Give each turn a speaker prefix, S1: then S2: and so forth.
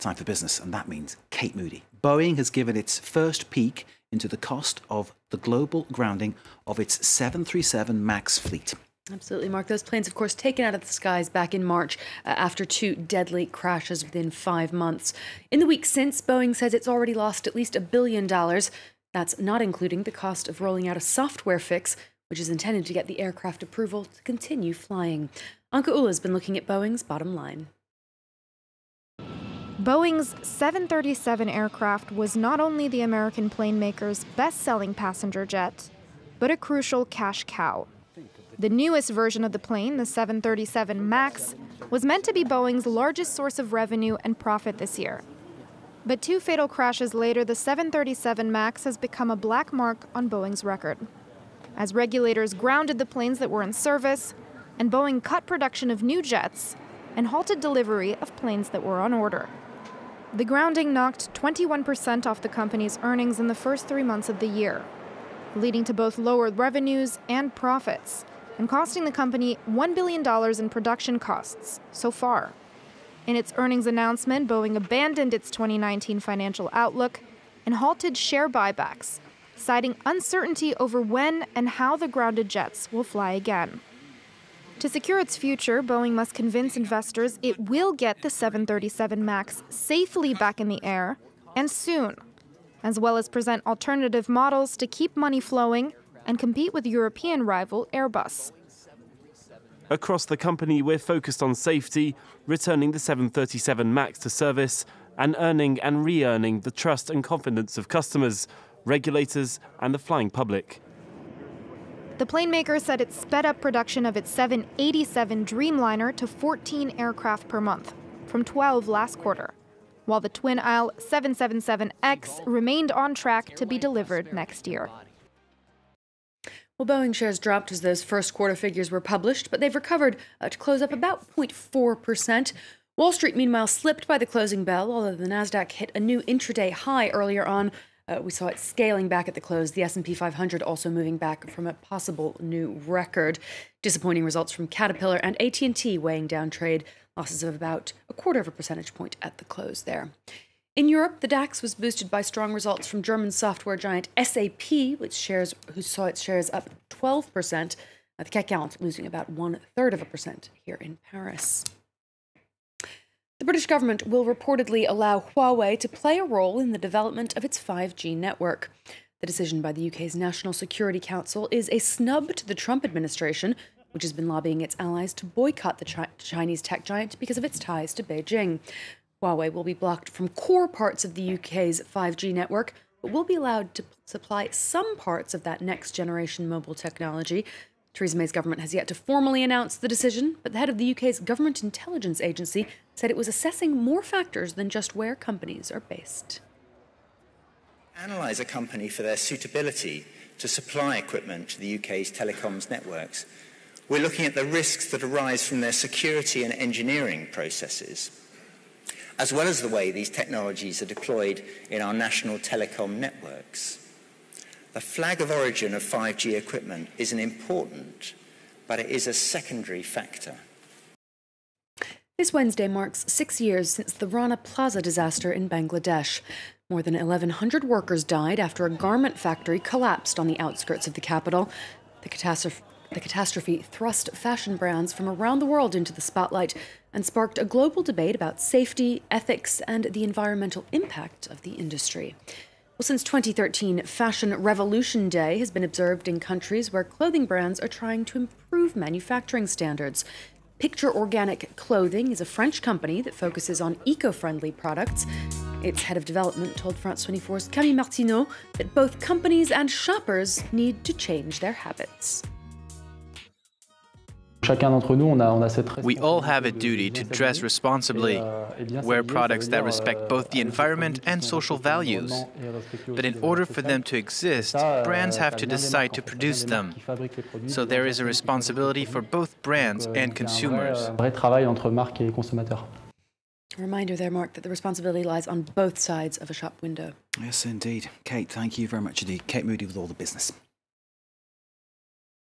S1: Time for business, and that means Kate Moody. Boeing has given its first peek into the cost of the global grounding of its 737 MAX fleet.
S2: Absolutely, Mark. Those planes, of course, taken out of the skies back in March uh, after two deadly crashes within five months. In the week since, Boeing says it's already lost at least a billion dollars. That's not including the cost of rolling out a software fix, which is intended to get the aircraft approval to continue flying. Anke Uhl has been looking at Boeing's bottom line.
S3: Boeing's 737 aircraft was not only the American plane maker's best selling passenger jet, but a crucial cash cow. The newest version of the plane, the 737 MAX, was meant to be Boeing's largest source of revenue and profit this year. But two fatal crashes later, the 737 MAX has become a black mark on Boeing's record. As regulators grounded the planes that were in service, and Boeing cut production of new jets and halted delivery of planes that were on order. The grounding knocked 21% off the company's earnings in the first three months of the year, leading to both lower revenues and profits and costing the company $1 billion in production costs so far. In its earnings announcement, Boeing abandoned its 2019 financial outlook and halted share buybacks, citing uncertainty over when and how the grounded jets will fly again. To secure its future, Boeing must convince investors it will get the 737 MAX safely back in the air and soon, as well as present alternative models to keep money flowing and compete with European rival Airbus.
S4: Across the company, we're focused on safety, returning the 737 MAX to service, and earning and re earning the trust and confidence of customers, regulators, and the flying public.
S3: The plane maker said it sped up production of its 787 Dreamliner to 14 aircraft per month, from 12 last quarter, while the twin aisle 777X remained on track to be delivered next year.
S2: Well, Boeing shares dropped as those first quarter figures were published, but they've recovered uh, to close up about 0.4%. Wall Street, meanwhile, slipped by the closing bell, although the Nasdaq hit a new intraday high earlier on. Uh, we saw it scaling back at the close. The S&P 500 also moving back from a possible new record. Disappointing results from Caterpillar and AT&T weighing down trade. Losses of about a quarter of a percentage point at the close there. In Europe, the DAX was boosted by strong results from German software giant SAP, which shares who saw its shares up 12%. Uh, the CAC 40 losing about one third of a percent here in Paris. The British government will reportedly allow Huawei to play a role in the development of its 5G network. The decision by the UK's National Security Council is a snub to the Trump administration, which has been lobbying its allies to boycott the Ch Chinese tech giant because of its ties to Beijing. Huawei will be blocked from core parts of the UK's 5G network, but will be allowed to supply some parts of that next generation mobile technology. Theresa May's government has yet to formally announce the decision, but the head of the UK's Government Intelligence Agency said it was assessing more factors than just where companies are based.
S5: Analyse a company for their suitability to supply equipment to the UK's telecoms networks. We're looking at the risks that arise from their security and engineering processes as well as the way these technologies are deployed in our national telecom networks. The flag of origin of 5G equipment is an important, but it is a secondary factor.
S2: This Wednesday marks six years since the Rana Plaza disaster in Bangladesh. More than 1,100 workers died after a garment factory collapsed on the outskirts of the capital. The catastrophe the catastrophe thrust fashion brands from around the world into the spotlight and sparked a global debate about safety, ethics, and the environmental impact of the industry. Well, since 2013, Fashion Revolution Day has been observed in countries where clothing brands are trying to improve manufacturing standards. Picture Organic Clothing is a French company that focuses on eco friendly products. Its head of development told France 24's Camille Martineau that both companies and shoppers need to change their habits.
S6: We all have a duty to dress responsibly,
S7: euh, eh
S6: wear products that respect
S7: euh,
S6: both the environment and social values. But in order for them to exist, brands have to decide to produce them. So there is a responsibility for both brands
S7: euh,
S6: and consumers.
S2: A reminder there, Mark, that the responsibility lies on both sides of a shop window.
S1: Yes, indeed. Kate, thank you very much indeed. Kate Moody with all the business.